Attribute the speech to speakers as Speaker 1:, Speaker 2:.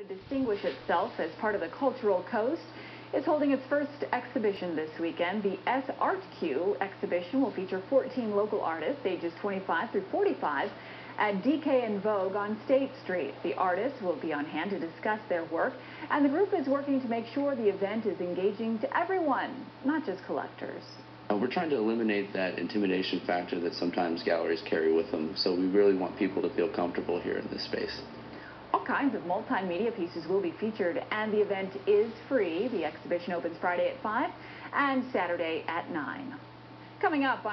Speaker 1: To distinguish itself as part of the Cultural Coast is holding its first exhibition this weekend. The S Art Q exhibition will feature 14 local artists ages 25 through 45 at DK and Vogue on State Street. The artists will be on hand to discuss their work, and the group is working to make sure the event is engaging to everyone, not just collectors.
Speaker 2: Uh, we're trying to eliminate that intimidation factor that sometimes galleries carry with them, so we really want people to feel comfortable here in this space.
Speaker 1: Kinds of multimedia pieces will be featured, and the event is free. The exhibition opens Friday at 5 and Saturday at 9. Coming up on